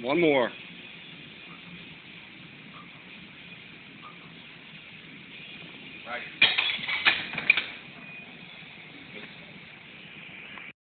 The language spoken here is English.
One more. Right.